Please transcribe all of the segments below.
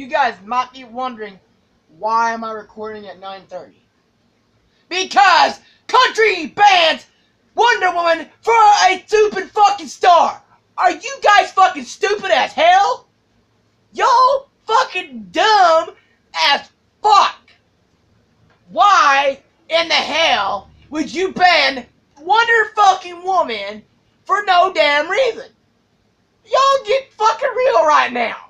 You guys might be wondering, why am I recording at 9.30? Because country bands Wonder Woman for a stupid fucking star. Are you guys fucking stupid as hell? Y'all fucking dumb as fuck. Why in the hell would you ban Wonder fucking Woman for no damn reason? Y'all get fucking real right now.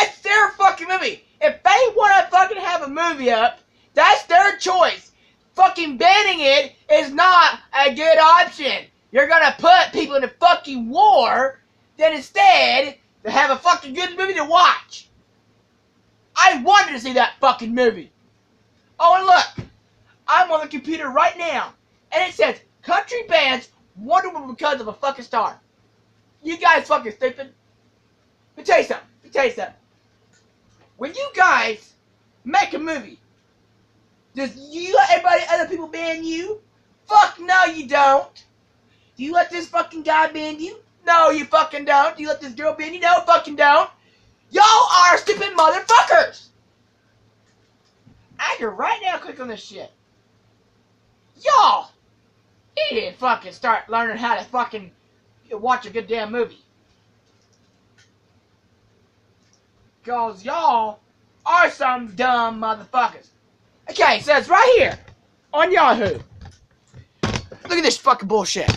It's their fucking movie. If they want to fucking have a movie up, that's their choice. Fucking banning it is not a good option. You're gonna put people in a fucking war, then instead to have a fucking good movie to watch. I wanted to see that fucking movie. Oh, and look, I'm on the computer right now, and it says country bands Wonder Woman because of a fucking star. You guys fucking stupid. Let me tell you something. Let me tell you something. When you guys make a movie, does you let everybody, other people ban you? Fuck no, you don't. Do you let this fucking guy ban you? No, you fucking don't. Do you let this girl ban you? No, fucking don't. Y'all are stupid motherfuckers. I can right now click on this shit. Y'all you to fucking start learning how to fucking watch a good damn movie. Cause y'all are some dumb motherfuckers. Okay, so it's right here on Yahoo. Look at this fucking bullshit.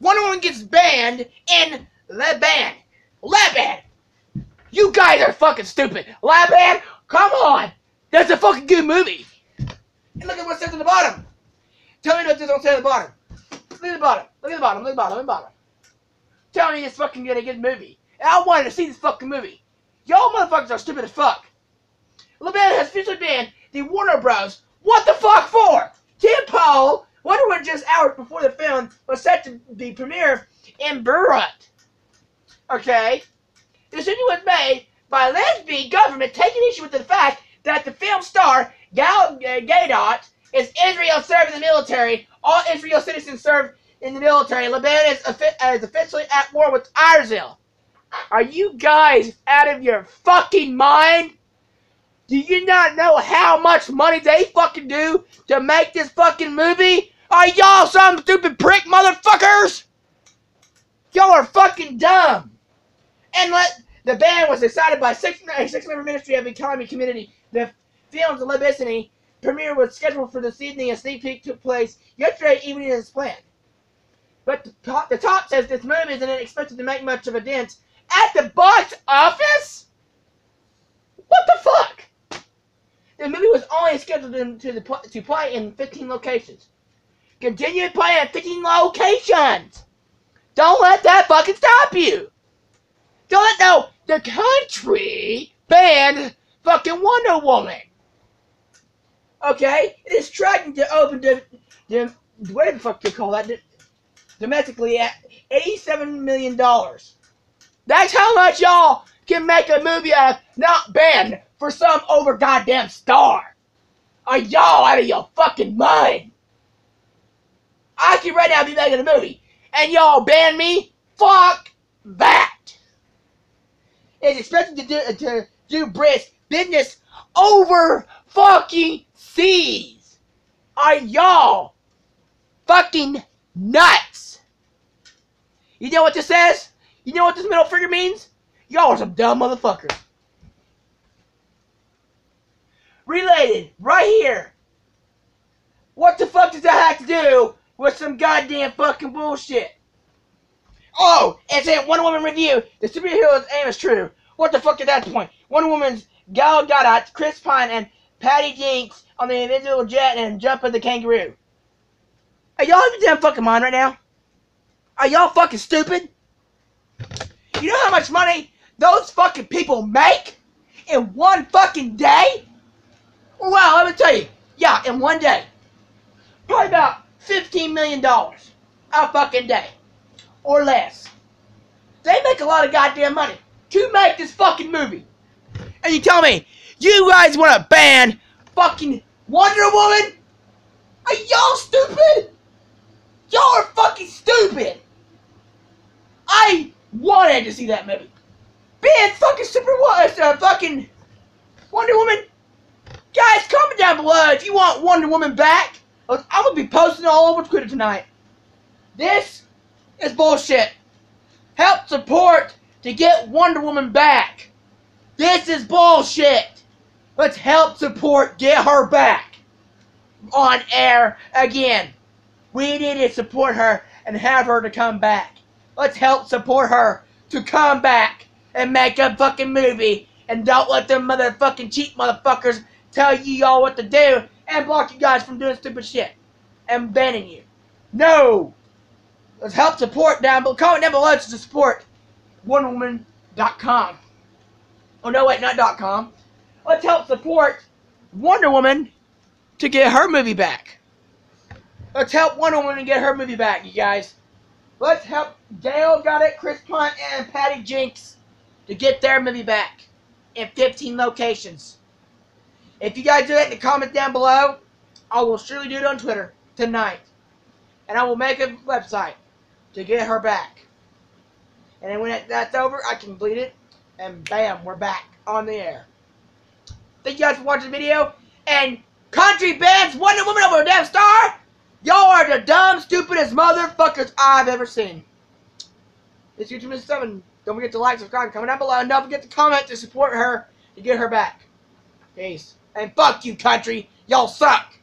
Wonder Woman gets banned in Lebanon. Lebanon! You guys are fucking stupid. Lebanon, come on! That's a fucking good movie. And look at what says on the bottom. Tell me what this on the bottom. Look at the bottom. Look at the bottom. Look at the bottom. Look at the bottom. Tell me it's fucking gonna good movie. I wanted to see this fucking movie. Y'all motherfuckers are stupid as fuck. Lebanon has officially banned the Warner Bros. What the fuck for? Tim Paul, Wonder Woman just hours before the film was set to be premiered in Beirut. Okay? The decision was made by lesbian government taking issue with the fact that the film star Gal Gadot is Israel serving in the military. All Israel citizens serve in the military. Lebanon is officially at war with Israel. Are you guys out of your fucking mind? Do you not know how much money they fucking do to make this fucking movie? Are y'all some stupid prick motherfuckers? Y'all are fucking dumb. And let the ban was decided by six, a six-member Ministry of Economy Committee. The film's Libicity premiere was scheduled for this evening. A sneak peek took place yesterday evening as planned. But the top, the top says this movie isn't expected to make much of a dent at the box office. What the fuck? The movie was only scheduled to, the, to play in 15 locations. Continue to play in 15 locations. Don't let that fucking stop you. Don't let no the country banned fucking Wonder Woman. Okay, it is trying to open the the whatever the fuck you call that domestically at 87 million dollars. That's how much y'all can make a movie of not banned for some over goddamn star. Are y'all out of your fucking mind? I can right now be making a movie, and y'all ban me? Fuck that! It's expected to do, uh, to do brisk business over fucking seas. Are y'all fucking nuts? You know what this says? You know what this middle finger means? Y'all are some dumb motherfuckers. Related, right here. What the fuck does that have to do with some goddamn fucking bullshit? Oh, it's a Wonder Woman review. The superhero's aim is true. What the fuck is that point? Wonder Woman's Gal Gadot, Chris Pine, and Patty Jenkins on the invisible jet and jump of the kangaroo. Are y'all in your damn fucking mind right now? Are y'all fucking stupid? You know how much money those fucking people make in one fucking day? Well, let me tell you. Yeah, in one day. Probably about $15 million a fucking day. Or less. They make a lot of goddamn money to make this fucking movie. And you tell me, you guys want to ban fucking Wonder Woman? Are y'all stupid? Y'all are fucking stupid. I wanted to see that movie. being fucking super what uh, fucking Wonder Woman. Guys, comment down below if you want Wonder Woman back. I'm gonna be posting all over Twitter tonight. This is bullshit. Help support to get Wonder Woman back. This is bullshit. Let's help support get her back on air again. We need to support her and have her to come back. Let's help support her to come back and make a fucking movie and don't let them motherfucking cheap motherfuckers tell you y'all what to do and block you guys from doing stupid shit and banning you. No! Let's help support down below. Comment down below to support WonderWoman.com. Oh no, wait, not .com. Let's help support Wonder Woman to get her movie back. Let's help Wonder Woman get her movie back, you guys. Let's help Dale got it, Chris Punt, and Patty Jinks to get their movie back in 15 locations. If you guys do that in the comments down below, I will surely do it on Twitter tonight. And I will make a website to get her back. And then when that's over, I can bleed it. And bam, we're back on the air. Thank you guys for watching the video. And country bands, Wonder Woman over a damn star. Y'all are the dumb, stupidest motherfuckers I've ever seen. This YouTube is 7. Don't forget to like, subscribe, comment down below, and don't forget to comment to support her to get her back. Peace. And fuck you, country. Y'all suck.